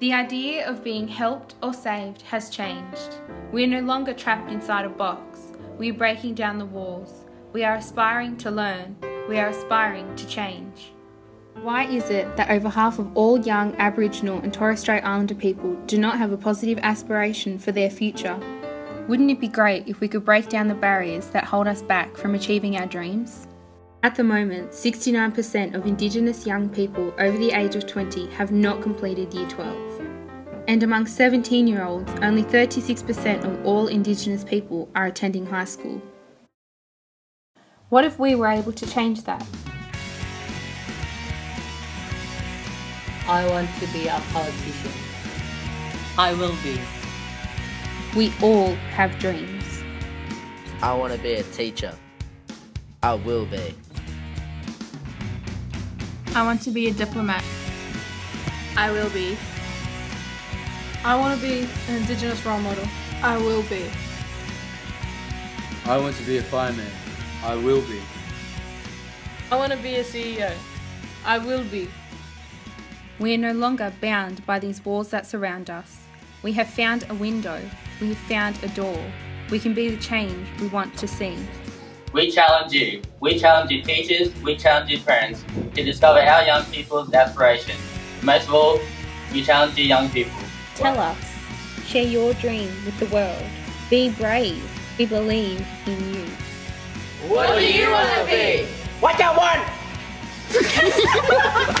The idea of being helped or saved has changed. We are no longer trapped inside a box. We are breaking down the walls. We are aspiring to learn. We are aspiring to change. Why is it that over half of all young Aboriginal and Torres Strait Islander people do not have a positive aspiration for their future? Wouldn't it be great if we could break down the barriers that hold us back from achieving our dreams? At the moment, 69% of Indigenous young people over the age of 20 have not completed Year 12. And among 17 year olds, only 36% of all Indigenous people are attending high school. What if we were able to change that? I want to be a politician. I will be. We all have dreams. I want to be a teacher. I will be. I want to be a diplomat. I will be. I want to be an Indigenous role model. I will be. I want to be a fireman. I will be. I want to be a CEO. I will be. We are no longer bound by these walls that surround us. We have found a window. We have found a door. We can be the change we want to see. We challenge you. We challenge you teachers, we challenge you parents to discover our young people's aspirations. Most of all, we challenge you young people. Tell us. Share your dream with the world. Be brave. We believe in you. What do you want to be? What I want!